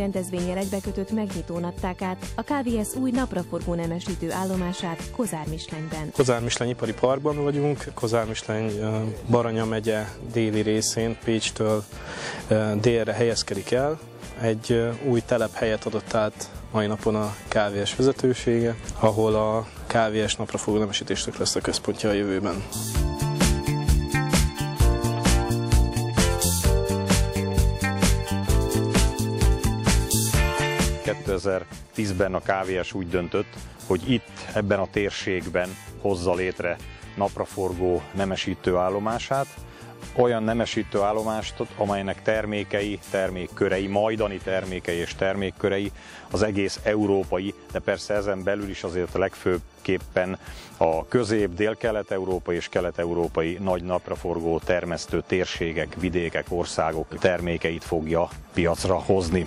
rendezvényel egybekötött megnyitón adták át a KVS új napraforgó nemesítő állomását Kozár Mislenyben. Kozár Misleny ipari parkban vagyunk, Kozár Misleny Baranya megye déli részén, Pécstől délre helyezkedik el. Egy új telephelyet adott át mai napon a KVS vezetősége, ahol a KVS napraforgó nemesítésnek lesz a központja a jövőben. 2010-ben a KVS úgy döntött, hogy itt, ebben a térségben hozza létre napraforgó nemesítő állomását, olyan nemesítő állomást, amelynek termékei, termékkörei, majdani termékei és termékkörei az egész európai, de persze ezen belül is azért legfőképpen a közép, dél-kelet-európai és kelet-európai nagy napraforgó termesztő térségek, vidékek, országok termékeit fogja piacra hozni.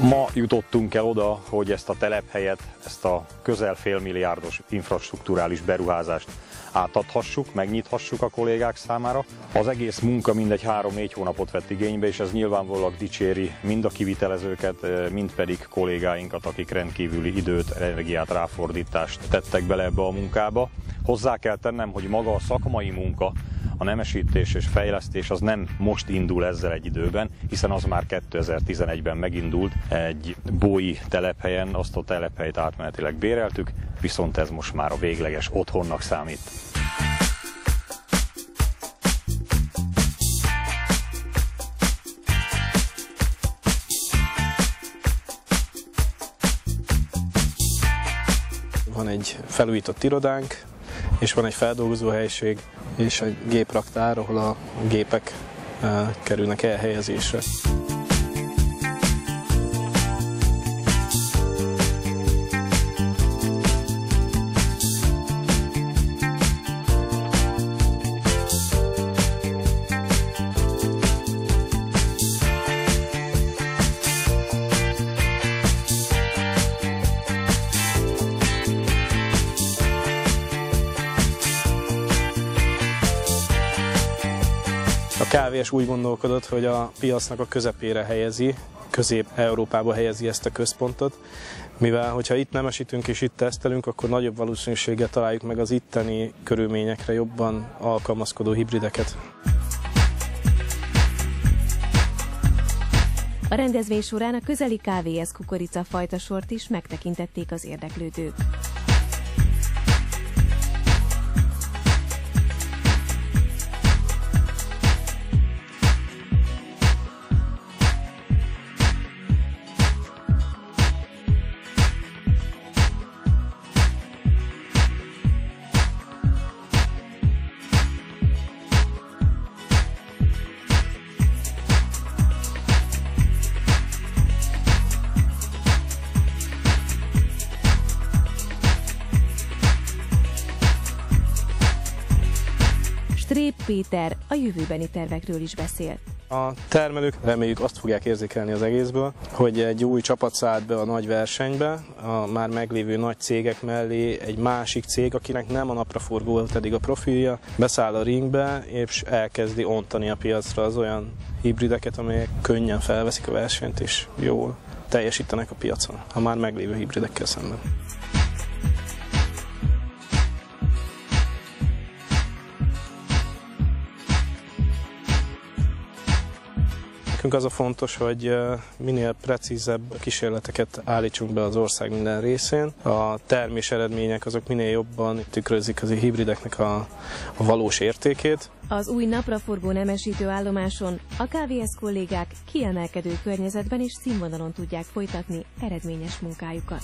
Ma jutottunk el oda, hogy ezt a telephelyet, ezt a közel félmilliárdos infrastruktúrális beruházást átadhassuk, megnyithassuk a kollégák számára. Az egész munka mindegy 3-4 hónapot vett igénybe, és ez nyilvánvalóan dicséri mind a kivitelezőket, mind pedig kollégáinkat, akik rendkívüli időt, energiát, ráfordítást tettek bele ebbe a munkába. Hozzá kell tennem, hogy maga a szakmai munka a nemesítés és fejlesztés az nem most indul ezzel egy időben, hiszen az már 2011-ben megindult egy bói telephelyen, azt a telephelyet átmenetileg béreltük, viszont ez most már a végleges otthonnak számít. Van egy felújított irodánk, és van egy feldolgozó helység, és egy gépraktár, ahol a gépek eh, kerülnek elhelyezésre. KVS úgy gondolkodott, hogy a piacnak a közepére helyezi, közép-európába helyezi ezt a központot, mivel hogyha itt nemesítünk és itt tesztelünk, akkor nagyobb valószínűséggel találjuk meg az itteni körülményekre jobban alkalmazkodó hibrideket. A rendezvény során a közeli KVS kukorica fajta sort is megtekintették az érdeklődők. Strép Péter a jövőbeni tervekről is beszélt. A termelők reméljük azt fogják érzékelni az egészből, hogy egy új csapat szállt be a nagy versenybe, a már meglévő nagy cégek mellé egy másik cég, akinek nem a napraforgó volt eddig a profilja, beszáll a ringbe, és elkezdi ontani a piacra az olyan hibrideket, amelyek könnyen felveszik a versenyt, és jól teljesítenek a piacon, a már meglévő hibridekkel szemben. Nekünk az a fontos, hogy minél precízebb kísérleteket állítsunk be az ország minden részén. A termés eredmények azok minél jobban tükrözik az hibrideknek a, valós értékét. Az új napraforgó nemesítő állomáson a KVS kollégák kiemelkedő környezetben és színvonalon tudják folytatni eredményes munkájukat.